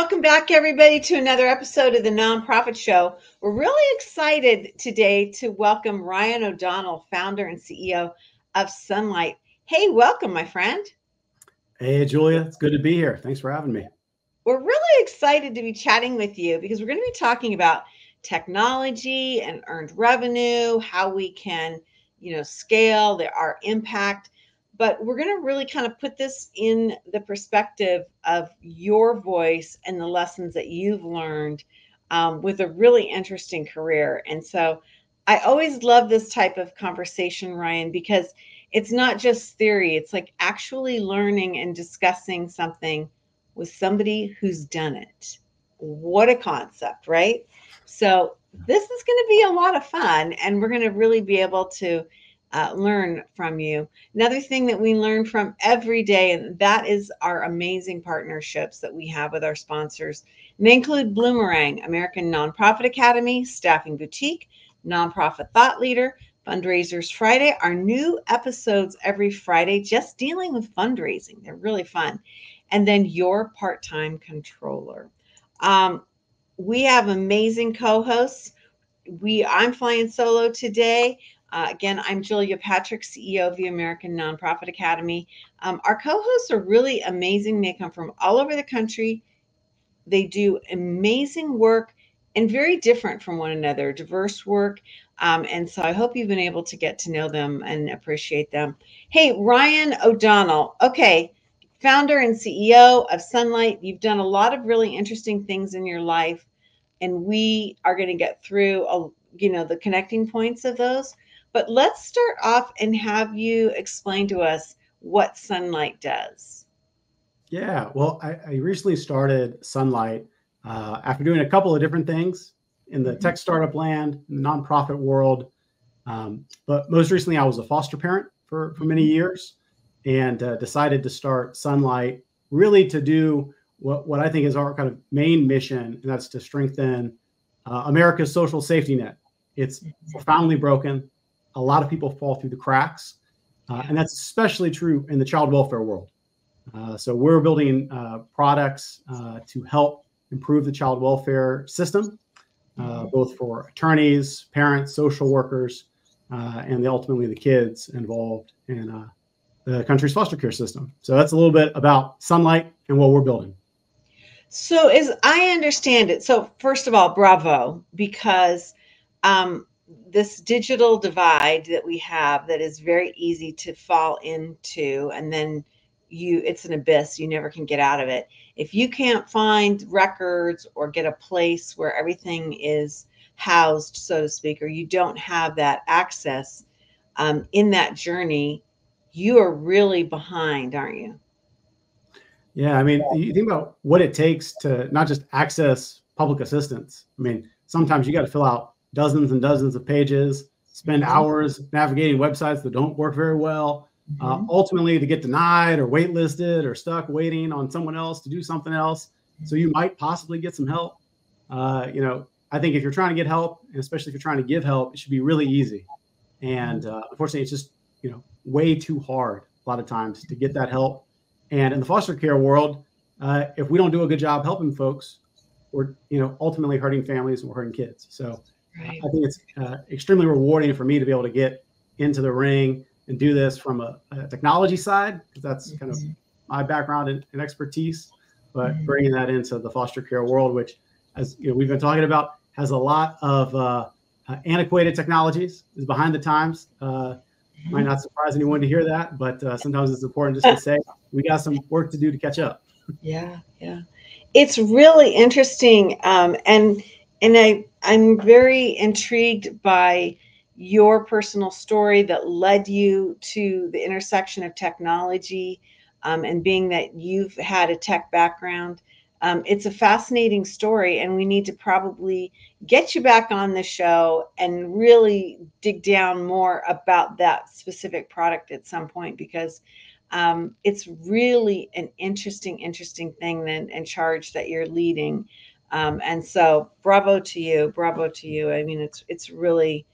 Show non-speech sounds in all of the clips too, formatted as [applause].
welcome back, everybody, to another episode of the Nonprofit Show. We're really excited today to welcome Ryan O'Donnell, founder and CEO of Sunlight. Hey, welcome, my friend. Hey, Julia. It's good to be here. Thanks for having me. We're really excited to be chatting with you because we're going to be talking about technology and earned revenue, how we can, you know, scale the, our impact but we're going to really kind of put this in the perspective of your voice and the lessons that you've learned um, with a really interesting career. And so I always love this type of conversation, Ryan, because it's not just theory, it's like actually learning and discussing something with somebody who's done it. What a concept, right? So this is going to be a lot of fun, and we're going to really be able to uh, learn from you. Another thing that we learn from every day, and that is our amazing partnerships that we have with our sponsors. And they include Bloomerang, American Nonprofit Academy, Staffing Boutique, Nonprofit Thought Leader, Fundraisers Friday, our new episodes every Friday, just dealing with fundraising. They're really fun. And then your part time controller. Um, we have amazing co hosts. We I'm flying solo today. Uh, again, I'm Julia Patrick, CEO of the American Nonprofit Academy. Um, our co hosts are really amazing. They come from all over the country. They do amazing work and very different from one another, diverse work. Um, and so I hope you've been able to get to know them and appreciate them. Hey, Ryan O'Donnell. Okay, founder and CEO of Sunlight. You've done a lot of really interesting things in your life, and we are going to get through, a, you know, the connecting points of those. But let's start off and have you explain to us what Sunlight does. Yeah, well, I, I recently started Sunlight uh, after doing a couple of different things in the tech startup land, in the nonprofit world. Um, but most recently, I was a foster parent for, for many mm-hmm. years and uh, decided to start Sunlight really to do what, what I think is our kind of main mission, and that's to strengthen uh, America's social safety net. It's mm-hmm. profoundly broken a lot of people fall through the cracks. Uh, and that's especially true in the child welfare world. Uh, so we're building uh, products uh, to help improve the child welfare system, uh, both for attorneys, parents, social workers, and ultimately the kids involved in the country's foster care system. So that's a little bit about Sunlight and what we're building. So, as I understand it, so first of all, bravo, because um, this digital divide that we have that is very easy to fall into and then you it's an abyss you never can get out of it. If you can't find records or get a place where everything is housed so to speak or you don't have that access um, in that journey you are really behind aren't you? Yeah i mean you think about what it takes to not just access public assistance. I mean sometimes you got to fill out dozens and dozens of pages, spend mm-hmm. hours navigating websites that don't work very well, uh, mm-hmm. uh, ultimately to get denied or waitlisted or stuck waiting on someone else to do something else. So you might possibly get some help. Uh, you know, I think if you're trying to get help, and especially if you're trying to give help, it should be really easy. And uh, unfortunately, it's just you know way too hard a lot of times to get that help. And in the foster care world, uh, if we don't do a good job helping folks, we're you know ultimately hurting families and we're hurting kids. So Right. I think it's uh, extremely rewarding for me to be able to get into the ring and do this from a, a technology side because that's mm-hmm. kind of mm-hmm. my background and, and expertise. But mm-hmm. bringing that into the foster care world, which, as you know, we've been talking about, has a lot of uh, uh, antiquated technologies, is behind the times. Uh, might not surprise anyone to hear that, but uh, sometimes it's important just to [laughs] say we got some work to do to catch up. Yeah, yeah, it's really interesting, um, and and I I'm very intrigued by your personal story that led you to the intersection of technology um, and being that you've had a tech background. Um, it's a fascinating story, and we need to probably get you back on the show and really dig down more about that specific product at some point because um, it's really an interesting, interesting thing and, and charge that you're leading. Um, and so bravo to you, bravo to you. I mean, it's it's really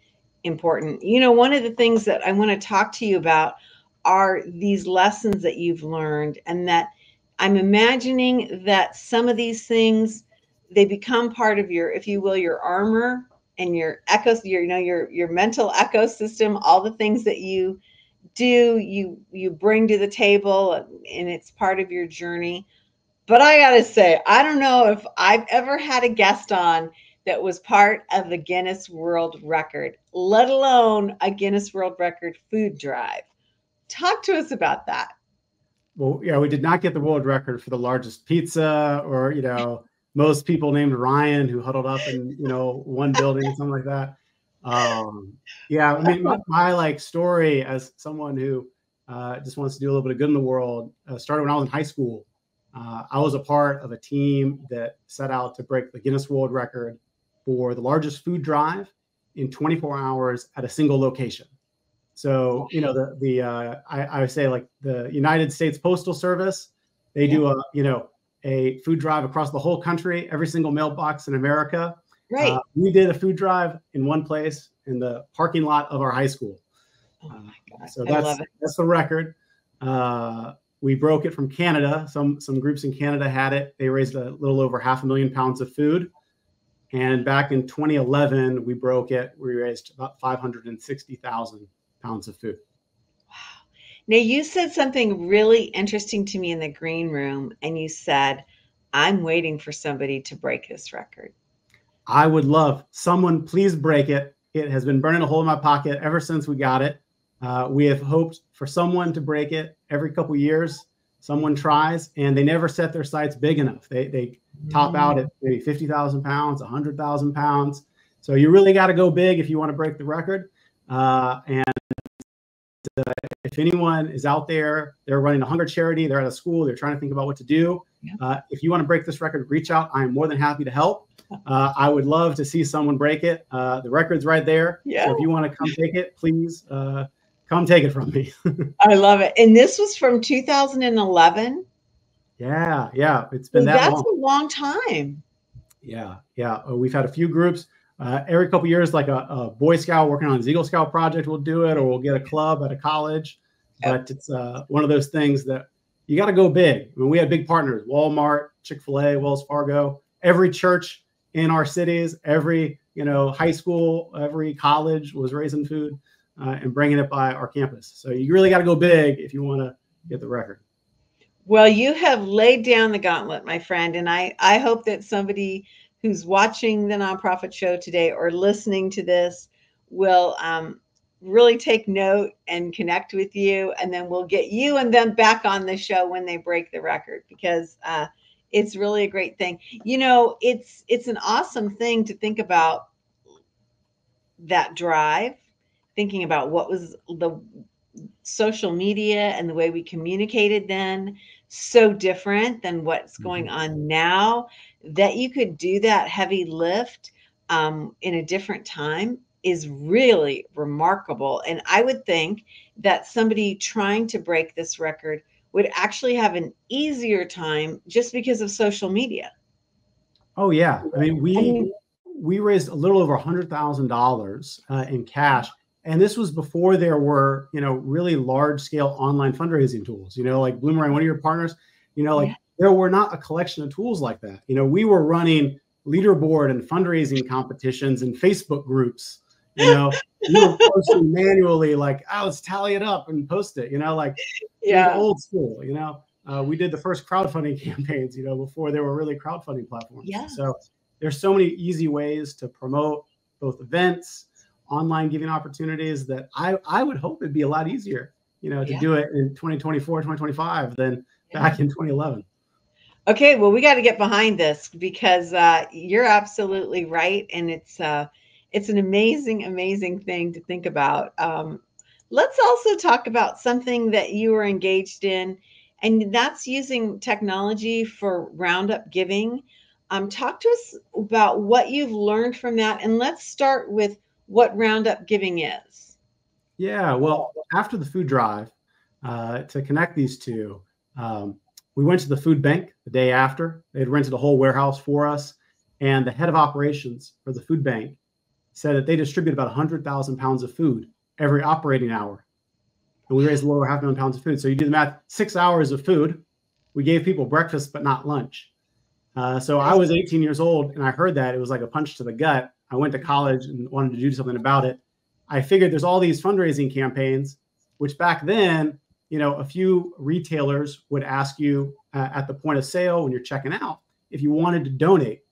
important. You know, one of the things that I want to talk to you about are these lessons that you've learned and that I'm imagining that some of these things they become part of your, if you will, your armor and your echo, your you know your your mental ecosystem. All the things that you do, you you bring to the table, and it's part of your journey. But I gotta say, I don't know if I've ever had a guest on that was part of the Guinness World Record, let alone a Guinness World Record food drive. Talk to us about that. Well, yeah, we did not get the world record for the largest pizza or, you know, most people named Ryan who huddled up in, you know, one building, something like that. Um, yeah, I mean, my, my, like story as someone who uh, just wants to do a little bit of good in the world uh, started when I was in high school. Uh, I was a part of a team that set out to break the Guinness World Record for the largest food drive in 24 hours at a single location. So you know the the uh, I, I would say like the United States Postal Service, they do a you know a food drive across the whole country, every single mailbox in America. Right. Uh, we did a food drive in one place in the parking lot of our high school. Oh my god! So that's that's the record. Uh, we broke it from Canada. Some some groups in Canada had it. They raised a little over half a million pounds of food. And back in 2011, we broke it. We raised about 560,000 pounds of food. Wow. Now, you said something really interesting to me in the green room, and you said, I'm waiting for somebody to break this record. I would love someone, please break it. It has been burning a hole in my pocket ever since we got it. Uh, we have hoped for someone to break it every couple years. Someone tries, and they never set their sights big enough. They, they top mm. out at maybe 50,000 pounds, 100,000 pounds. So you really got to go big if you want to break the record. Uh, and uh, if anyone is out there, they're running a hunger charity, they're at a school, they're trying to think about what to do. Yeah. Uh, if you want to break this record, reach out. I'm more than happy to help. Uh, I would love to see someone break it. Uh, the record's right there. Yeah. So if you want to come take it, please uh, come take it from me. [laughs] I love it. And this was from 2011. Yeah, yeah. It's been well, that that's long. a long time. Yeah, yeah. Uh, we've had a few groups. Uh, every couple years, like a, a, Boy Scout working on a Eagle Scout project will do it, or we'll get a club at a college. Yep. But it's uh, one of those things that you got to go big. I mean, we had big partners: Walmart, Chick Fil A, Wells Fargo. Every church in our cities, every you know high school, every college was raising food uh, and bringing it by our campus. So you really got to go big if you want to get the record. Well, you have laid down the gauntlet, my friend, and I I hope that somebody who's watching the nonprofit show today or listening to this will um, really take note and connect with you, and then we'll get you and them back on the show when they break the record because uh, it's really a great thing. You know, it's it's an awesome thing to think about that drive, thinking about what was the social media and the way we communicated then so different than what's going mm-hmm. on now that you could do that heavy lift um, in a different time is really remarkable. And I would think that somebody trying to break this record would actually have an easier time just because of social media. Oh yeah, I mean we we raised a little over a hundred thousand uh, dollars in cash and this was before there were you know really large scale online fundraising tools you know like bloomerang one of your partners you know like yeah. there were not a collection of tools like that. You know we were running leaderboard and fundraising competitions and facebook groups you know. We were [laughs] posting manually like oh let's tally it up and post it you know like yeah. old school you know. Uh, we did the first crowdfunding [laughs] campaigns you know before there were really crowdfunding platforms. Yeah. So there's so many easy ways to promote both events online giving opportunities that I, I would hope it'd be a lot easier, you know, to yeah. do it in 2024, 2025 than yeah. back in 2011. Okay, well, we got to get behind this because uh, you're absolutely right, and it's uh, it's an amazing, amazing thing to think about. Um, let's also talk about something that you were engaged in, and that's using technology for Roundup Giving. Um, talk to us about what you've learned from that, and let's start with what Roundup Giving is. Yeah, well, after the food drive, uh, to connect these two, um, we went to the food bank the day after. They had rented a whole warehouse for us. And the head of operations for the food bank said that they distribute about 100,000 pounds of food every operating hour. And we raised a little over half a million pounds of food. So you do the math six hours of food, we gave people breakfast but not lunch. Uh, so I was 18 years old and I heard that it was like a punch to the gut. I went to college and wanted to do something about it. I figured there's all these fundraising campaigns, which back then, you know, a few retailers would ask you uh, at the point of sale when you're checking out if you wanted to donate.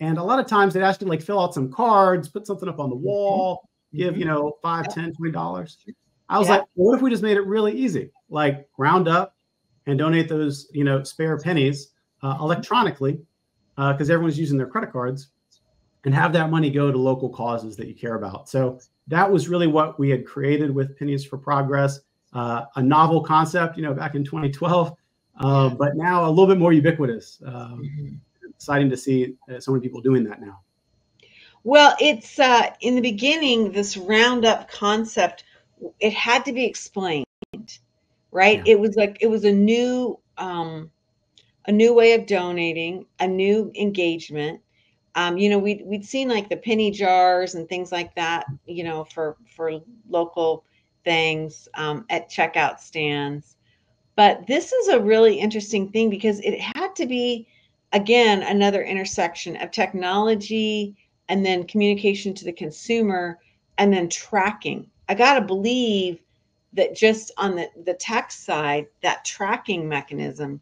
And a lot of times they'd ask you to like fill out some cards, put something up on the mm-hmm. wall, give, you know, five, ten, twenty dollars. I was yeah. like, well, what if we just made it really easy? Like round up and donate those, you know, spare pennies uh, electronically because uh, everyone's using their credit cards and have that money go to local causes that you care about. So that was really what we had created with Pennies for Progress, uh, a novel concept, you know, back in 2012, uh, but now a little bit more ubiquitous. Um, mm-hmm. Exciting to see uh, so many people doing that now. Well, it's uh, in the beginning, this roundup concept, it had to be explained, right? Yeah. It was like it was a new um, a new way of donating, a new engagement. Um, you know, we'd we'd seen like the penny jars and things like that, you know, for for local things um, at checkout stands. But this is a really interesting thing because it had to be again another intersection of technology and then communication to the consumer and then tracking. I got to believe that just on the, the tax side, that tracking mechanism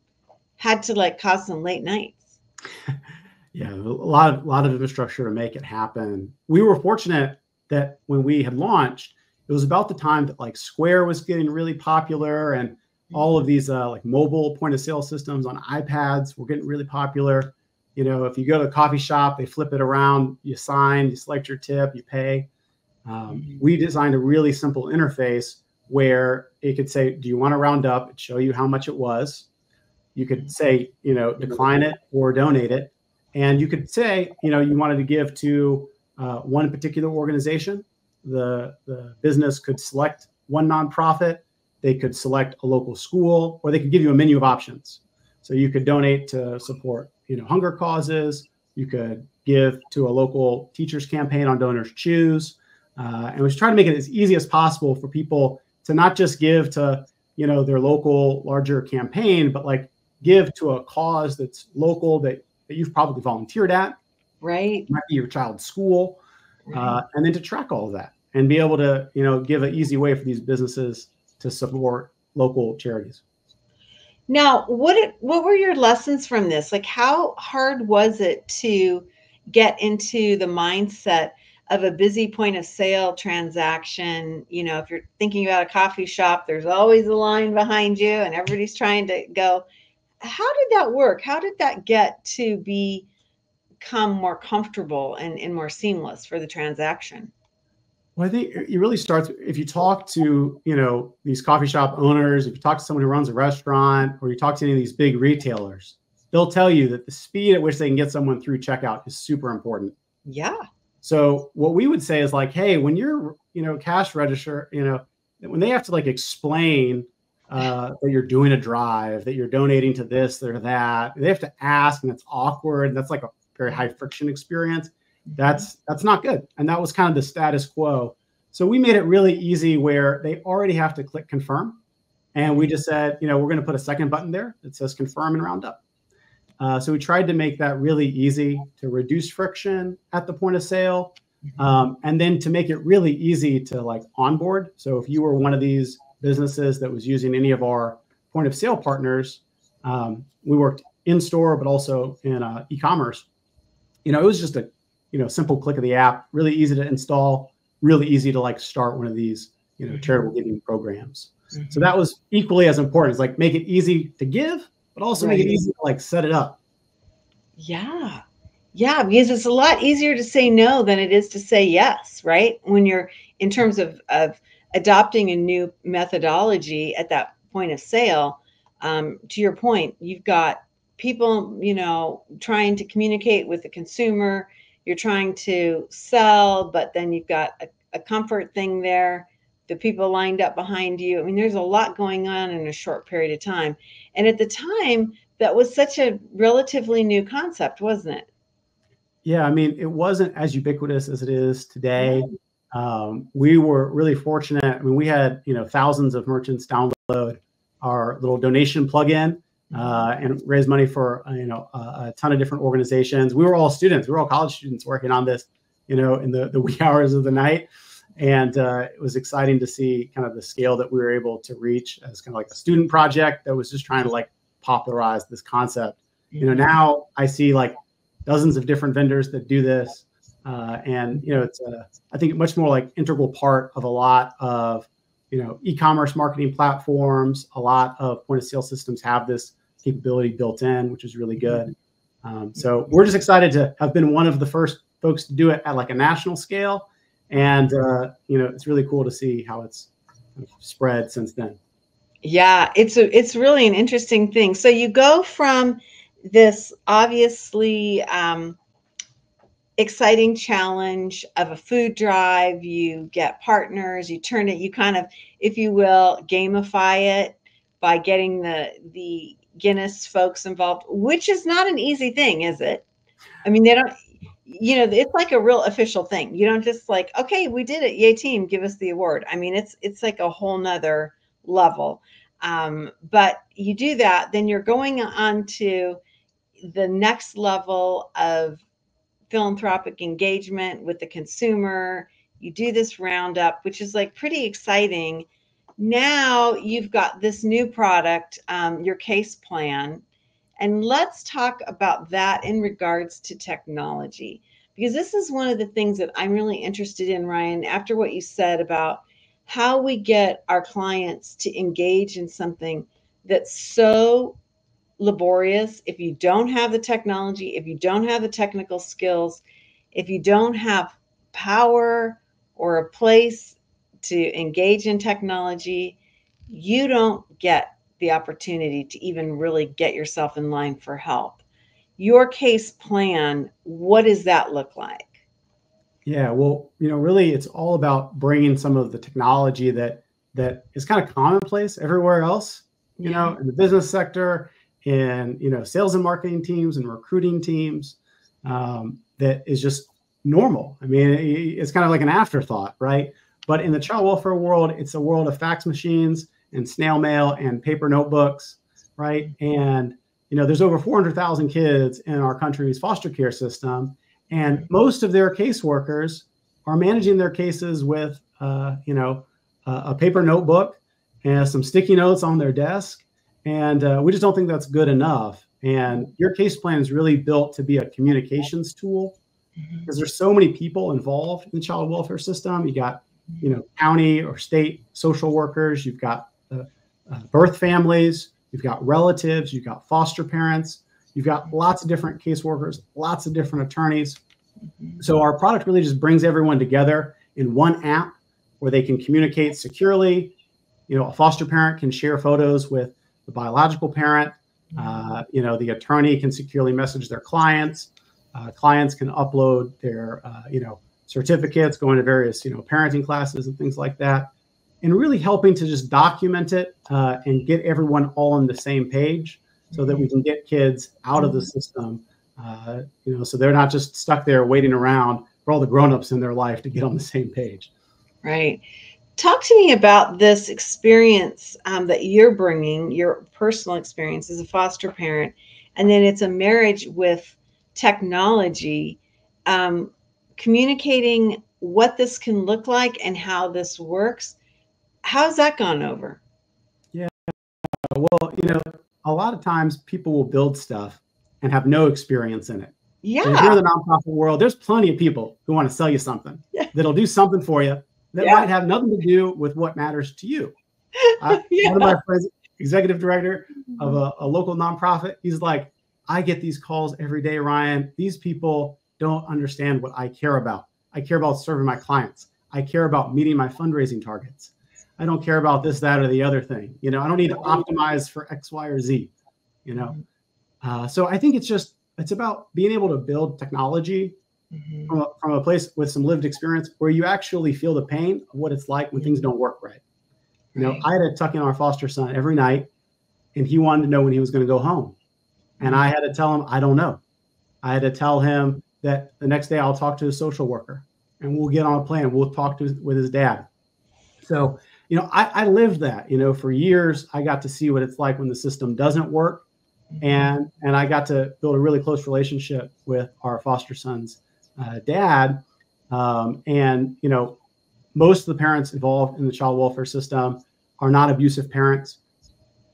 had to like cause some late nights. [laughs] yeah, a lot of a lot of infrastructure to make it happen. We were fortunate that when we had launched, it was about the time that like Square was getting really popular and all of these uh, like mobile point of sale systems on iPads were getting really popular. You know, if you go to a coffee shop, they flip it around, you sign, you select your tip, you pay. Um, mm-hmm. we designed a really simple interface where it could say, "Do you want to round up?" and show you how much it was. You could say, you know, decline it or donate it, and you could say, you know, you wanted to give to uh, one particular organization. The the business could select one nonprofit. They could select a local school, or they could give you a menu of options. So you could donate to support you know hunger causes. You could give to a local teachers campaign on Donors Choose, uh, and we try to make it as easy as possible for people to not just give to you know their local larger campaign, but like give to a cause that's local that, that you've probably volunteered at. Right. might be your child's school, right. uh, and then to track all of that and be able to you know give an easy way for these businesses to support local charities. Now, what it, what were your lessons from this? Like, how hard was it to get into the mindset of a busy point of sale transaction? You know, if you're thinking about a coffee shop, there's always a line behind you, and everybody's trying to go. How did that work? How did that get to be become more comfortable and, and more seamless for the transaction? Well, I think it really starts if you talk to you know these coffee shop owners, if you talk to someone who runs a restaurant, or you talk to any of these big retailers, they'll tell you that the speed at which they can get someone through checkout is super important. Yeah. So what we would say is like, hey, when you're you know cash register, you know when they have to like explain uh, that you're doing a drive, that you're donating to this or that, they have to ask, and it's awkward. And that's like a very high friction experience. That's that's not good. And that was kind of the status quo. So we made it really easy where they already have to click confirm and we just said you know we're going to put a second button there that says confirm and round up. Uh, so we tried to make that really easy to reduce friction at the point of sale mm-hmm. um, and then to make it really easy to like onboard. So if you were one of these businesses that was using any of our point of sale partners um, we worked in store but also in uh, e-commerce you know it was just a you know, simple click of the app, really easy to install, really easy to like start one of these, you know, charitable giving programs. Mm-hmm. So that was equally as important. It's like make it easy to give, but also right. make it easy to like set it up. Yeah. Yeah, because it's a lot easier to say no than it is to say yes, right? When you're in terms of of adopting a new methodology at that point of sale, um, to your point, you've got people, you know, trying to communicate with the consumer you're trying to sell, but then you've got a, a comfort thing there, the people lined up behind you. I mean, there's a lot going on in a short period of time. And at the time, that was such a relatively new concept, wasn't it? Yeah, I mean, it wasn't as ubiquitous as it is today. Um, we were really fortunate. I mean, we had you know thousands of merchants download our little donation plugin uh, and raise money for uh, you know a, a, ton of different organizations. We were all students. We were all college students working on this, you know, in the the wee [laughs] hours of the night, and uh, it was exciting to see kind of the scale that we were able to reach as kind of like a student project that was just trying to like popularize this concept. You know, mm-hmm. now I see like dozens of different vendors that do this, uh, and you know, it's a, I think much more like integral part of a lot of you know e-commerce marketing platforms. A lot of point of sale systems have this capability built in, which is really good. Um, so we're just excited to have been one of the first folks to do it at like a national scale, and uh, you know it's really cool to see how it's spread since then. Yeah, it's a it's really an interesting thing. So you go from this obviously um, exciting challenge of a food drive. You get partners. You turn it. You kind of, if you will, gamify it by getting the the Guinness folks involved, which is not an easy thing, is it? I mean, they don't, you know, it's like a real official thing. You don't just like, okay, we did it. Yay team, give us the award. I mean, it's, it's like a whole nother level. Um, but you do that, then you're going on to the next level of philanthropic engagement with the consumer. You do this roundup, which is like pretty exciting now you've got this new product, um, your case plan. And let's talk about that in regards to technology, because this is one of the things that I'm really interested in, Ryan, after what you said about how we get our clients to engage in something that's so laborious. If you don't have the technology, if you don't have the technical skills, if you don't have power or a place to engage in technology, you don't get the opportunity to even really get yourself in line for help. Your case plan, what does that look like? Yeah, well, you know, really it's all about bringing some of the technology that that is kind of commonplace everywhere else, you yeah. know, in the business sector, in, you know, sales and marketing teams and recruiting teams um, that is just normal. I mean, it's kind of like an afterthought, right? But in the child welfare world, it's a world of fax machines and snail mail and paper notebooks, right? And you know, there's over 400,000 kids in our country's foster care system, and most of their caseworkers are managing their cases with, uh, you know, uh, a paper notebook and some sticky notes on their desk, and uh, we just don't think that's good enough. And your case plan is really built to be a communications tool because mm-hmm. there's so many people involved in the child welfare system. You got you know county or state social workers you've got uh, uh, birth families you've got relatives you've got foster parents you've got lots of different caseworkers lots of different attorneys mm-hmm. so our product really just brings everyone together in one app where they can communicate securely you know a foster parent can share photos with the biological parent mm-hmm. uh, you know the attorney can securely message their clients uh, clients can upload their uh, you know certificates, going to various, you know, parenting classes and things like that, and really helping to just document it uh, and get everyone all on the same page so that we can get kids out of the system, uh, you know, so they're not just stuck there waiting around for all the grown-ups in their life to get on the same page. Right. Talk to me about this experience um, that you're bringing, your personal experience as a foster parent, and then it's a marriage with technology. Um, communicating what this can look like and how this works. How's that gone over? Yeah. Well, you know, a lot of times people will build stuff and have no experience in it. Yeah. And if you're in the nonprofit world, there's plenty of people who want to sell you something [laughs] yeah. that'll do something for you that yeah. might have nothing to do with what matters to you. [laughs] Yeah. One of my friends, executive director of a, a local nonprofit, he's like, I get these calls every day, Ryan. These people don't understand what I care about. I care about serving my clients. I care about meeting my fundraising targets. I don't care about this, that, or the other thing. You know, I don't need to optimize for X, Y, or Z. You know, uh, so I think it's just it's about being able to build technology mm-hmm. from, a, from a place with some lived experience where you actually feel the pain of what it's like when things don't work right. You know, I had to tuck in our foster son every night, and he wanted to know when he was going to go home, and I had to tell him I don't know. I had to tell him that the next day I'll talk to the social worker and we'll get on a plan. We'll talk to with his dad. So, you know, I, I lived that, you know, for years. I got to see what it's like when the system doesn't work mm-hmm. and and I got to build a really close relationship with our foster son's uh, dad. Um, and you know, most of the parents involved in the child welfare system are not abusive parents.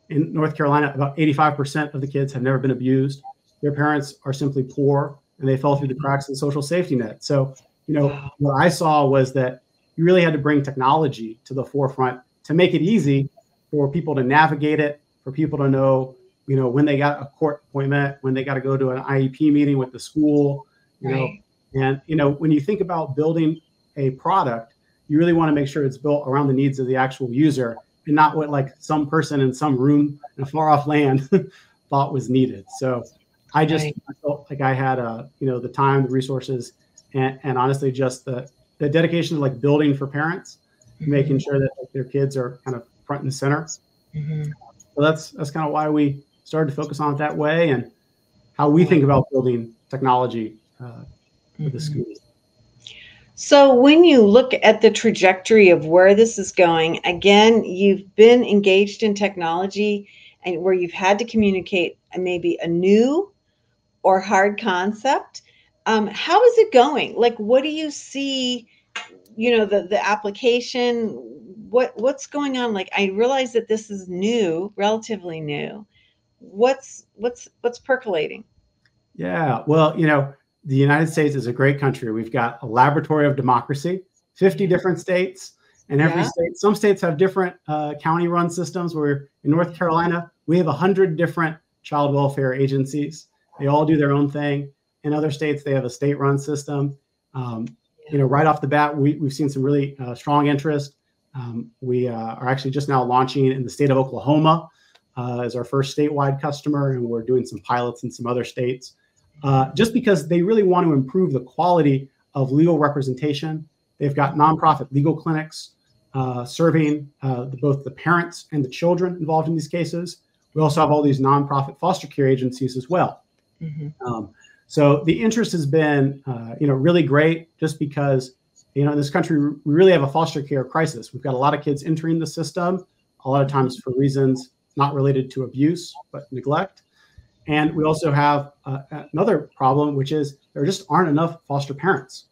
In North Carolina, about 85% of the kids have never been abused. Their parents are simply poor and they fell through the cracks of the social safety net. So, you know, what I saw was that you really had to bring technology to the forefront to make it easy for people to navigate it, for people to know, you know, when they got a court appointment, when they got to go to an IEP meeting with the school, you right. know, and you know, when you think about building a product, you really want to make sure it's built around the needs of the actual user and not what like some person in some room in a far off land [laughs] thought was needed. So I just right. Felt like I had uh, you know, the time, the resources, and, and honestly just the the dedication to like building for parents, mm-hmm. making sure that like, their kids are kind of front and center. Mm-hmm. So that's that's kind of why we started to focus on it that way and how we think about building technology uh, mm-hmm. the schools. So, when you look at the trajectory of where this is going, again, you've been engaged in technology and where you've had to communicate maybe a new or hard concept. Um, how is it going? Like, what do you see? You know, the the application. What what's going on? Like, I realize that this is new, relatively new. What's what's what's percolating? Yeah, well, you know, the United States is a great country. We've got a laboratory of democracy, 50 different states, and every yeah. state, some states have different uh, county run systems. Where in North Carolina, we have 100 different child welfare agencies. They all do their own thing. In other states, they have a state run system. Um, you know, right off the bat, we, we've seen some really uh, strong interest. Um, we uh, are actually just now launching in the state of Oklahoma uh, as our first statewide customer, and we're doing some pilots in some other states uh, just because they really want to improve the quality of legal representation. They've got nonprofit legal clinics uh, serving uh, the, both the parents and the children involved in these cases. We also have all these nonprofit foster care agencies as well. Mm-hmm. Um, so the interest has been, uh, you know, really great. Just because, you know, in this country we really have a foster care crisis. We've got a lot of kids entering the system, a lot of times for reasons not related to abuse but neglect. And we also have uh, another problem, which is there just aren't enough foster parents.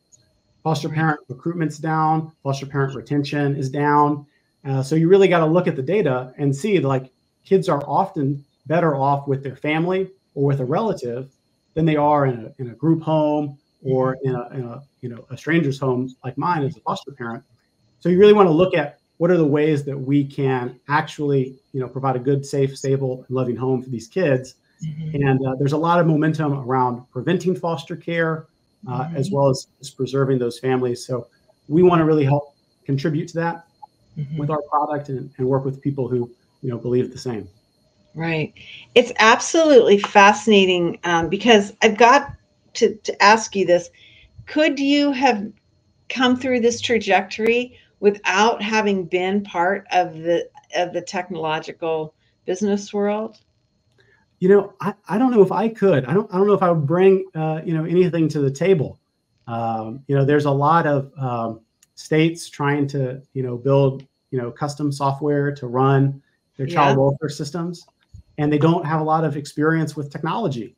Foster parent recruitment's down, foster parent retention is down. Uh, so you really got to look at the data and see like kids are often better off with their family or with a relative than they are in a, in a group home or in a, in a you know a stranger's home like mine as a foster parent. So you really want to look at what are the ways that we can actually you know provide a good, safe, stable, and loving home for these kids Mm-hmm. And uh, there's a lot of momentum around preventing foster care uh, mm-hmm. as well as, as, preserving those families. So we want to really help contribute to that mm-hmm. with our product and, and work with people who you know believe the same. Right. It's absolutely fascinating um, because I've got to, to ask you this. Could you have come through this trajectory without having been part of the of the technological business world? You know, I, I don't know if I could. I don't I don't know if I would bring uh, you know anything to the table. Um, you know, there's a lot of um, states trying to you know build you know custom software to run their child yeah. welfare systems, and they don't have a lot of experience with technology.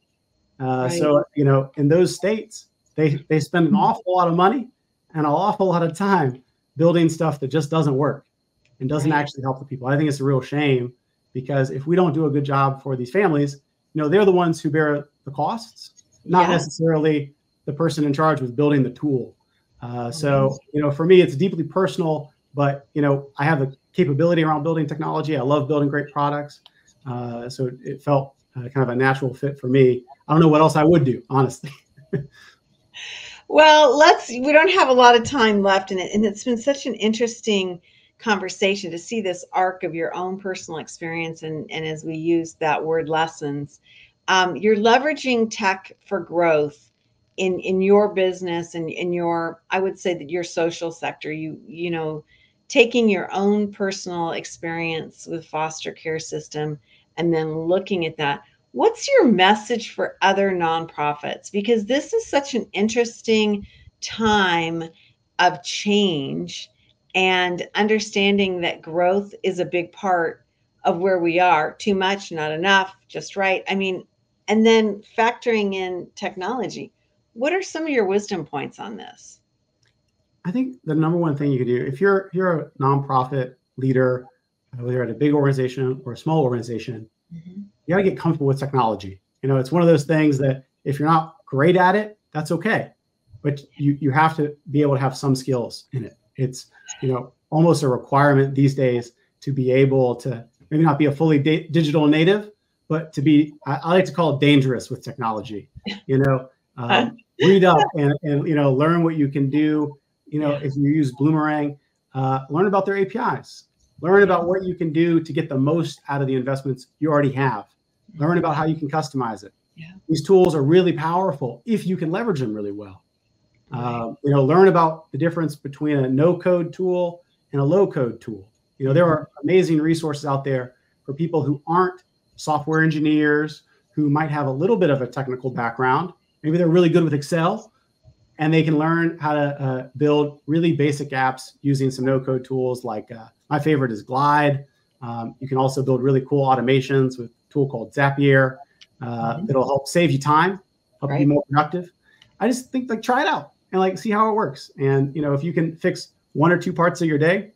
Uh, right. So you know, in those states, they they spend an awful lot of money and an awful lot of time building stuff that just doesn't work and doesn't right. actually help the people. I think it's a real shame because if we don't do a good job for these families, you know, they're the ones who bear the costs, not yeah. necessarily the person in charge with building the tool. Uh, so, you know, for me, it's deeply personal, but, you know, I have the capability around building technology. I love building great products. Uh, so it, it felt uh, kind of a natural fit for me. I don't know what else I would do, honestly. [laughs] well, let's, we don't have a lot of time left in it. And it's been such an interesting conversation to see this arc of your own personal experience and, and as we use that word lessons um, you're leveraging tech for growth in in your business and in your i would say that your social sector. You you know taking your own personal experience with foster care system and then looking at that. What's your message for other nonprofits? Because this is such an interesting time of change and understanding that growth is a big part of where we are too much, not enough, just right. I mean, and then factoring in technology. What are some of your wisdom points on this? I think the number one thing you could do if you're you're a nonprofit leader, whether you're at a big organization or a small organization, mm-hmm. you got to get comfortable with technology. You know, it's one of those things that if you're not great at it, that's okay, but you you have to be able to have some skills in it. It's you know almost a requirement these days to be able to maybe not be a fully digital native, but to be I, I, like to call it dangerous with technology. You know, [laughs] um, read up and, and you know learn what you can do. You know, if you use Bloomerang, uh, learn about their APIs. Learn about what you can do to get the most out of the investments you already have. Learn about how you can customize it. Yeah. These tools are really powerful if you can leverage them really well. Uh, you know, learn about the difference between a no-code tool and a low-code tool. You know, there are amazing resources out there for people who aren't software engineers, who might have a little bit of a technical background. Maybe they're really good with Excel, and they can learn how to uh, build really basic apps using some no-code tools. Like uh, my favorite is Glide. Um, you can also build really cool automations with a tool called Zapier uh, mm-hmm. that'll help save you time, help right. you be more productive. I just think like try it out and like see how it works. And you know, if you can fix one or two parts of your day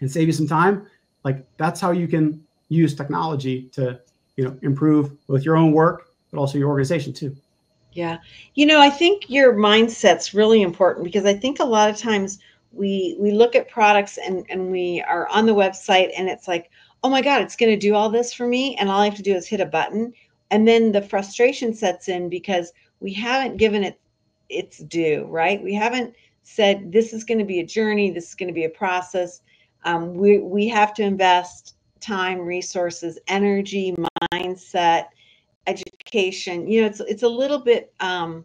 and save you some time, like that's how you can use technology to you know improve both your own work but also your organization too. Yeah. You know, I think your mindset's really important because I think a lot of times we we look at products and and we are on the website and it's like, "Oh my god, it's going to do all this for me and all I have to do is hit a button." And then the frustration sets in because we haven't given it its due, right? We haven't said this is going to be a journey, this is going to be a process. Um, we we have to invest time, resources, energy, mindset, education. You know, it's it's a little bit um,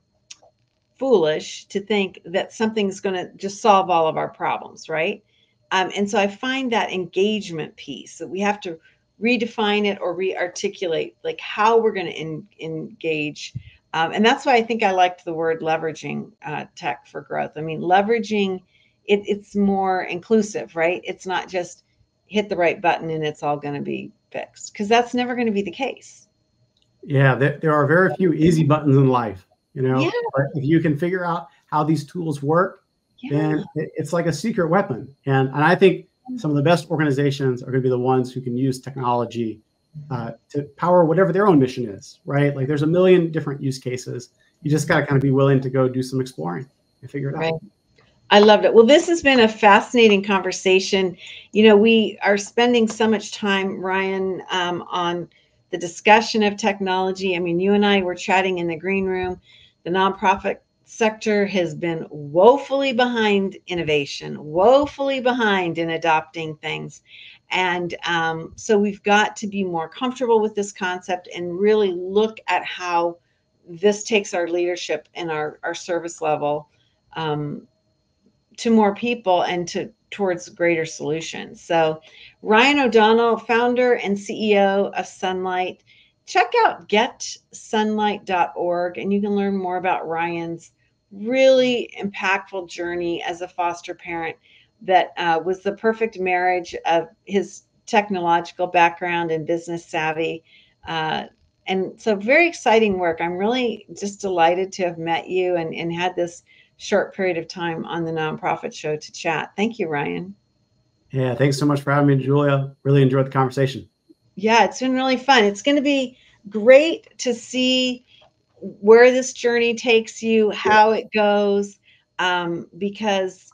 foolish to think that something's going to just solve all of our problems, right? Um, and so I find that engagement piece that we have to redefine it or re-articulate like how we're going to engage um, and that's why I think I liked the word leveraging uh, tech for growth. I mean, leveraging it, it's more inclusive, right? It's not just hit the right button and it's all going to be fixed because that's never going to be the case. Yeah, there, there, are very few easy buttons in life, you know. Yeah. But if you can figure out how these tools work, yeah. then it, it's like a secret weapon. And and I think some of the best organizations are going to be the ones who can use technology uh, to power whatever their own mission is, right? Like there's a million different use cases. You just got to kind of be willing to go do some exploring and figure it right. out. I loved it. Well, this has been a fascinating conversation. You know, we are spending so much time, Ryan, um, on the discussion of technology. I mean, you and I were chatting in the green room. The nonprofit sector has been woefully behind innovation, woefully behind in adopting things. And um, so we've got to be more comfortable with this concept and really look at how this takes our leadership and our, our service level um, to more people and to towards greater solutions. So Ryan O'Donnell, founder and CEO of Sunlight, Check out getsunlight.org and you can learn more about Ryan's really impactful journey as a foster parent that uh, was the perfect marriage of his technological background and business savvy. Uh, and so, very exciting work. I'm really just delighted to have met you and, and had this short period of time on the nonprofit show to chat. Thank you, Ryan. Yeah, thanks so much for having me, Julia. Really enjoyed the conversation. Yeah, it's been really fun. It's going to be great to see where this journey takes you, how it goes, um, because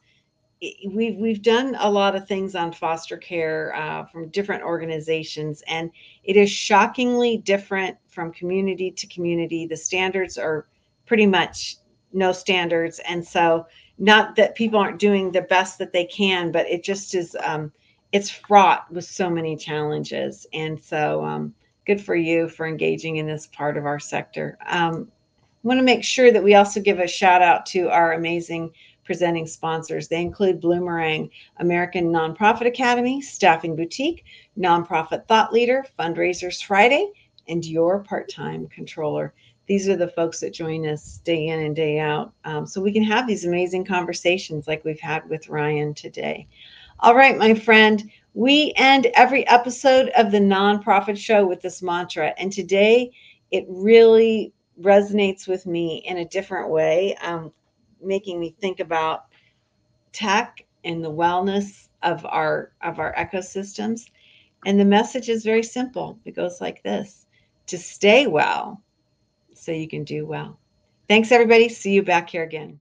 we've we've done a lot of things on foster care uh, from different organizations, and it is shockingly different from community to community. The standards are pretty much no standards, and so not that people aren't doing the best that they can, but it just is um, it's fraught with so many challenges, and so um, good for you for engaging in this part of our sector. Um, I want to make sure that we also give a shout out to our amazing presenting sponsors. They include Bloomerang, American Nonprofit Academy, Staffing Boutique, Nonprofit Thought Leader, Fundraisers Friday, and Your Part Time Controller. These are the folks that join us day in and day out um, so we can have these amazing conversations like we've had with Ryan today. All right, my friend, We end every episode of the Nonprofit Show with this mantra. And today it really resonates with me in a different way, um, making me think about tech and the wellness of our of our ecosystems. And the message is very simple. It goes like this: to stay well so you can do well. Thanks everybody. See you back here again.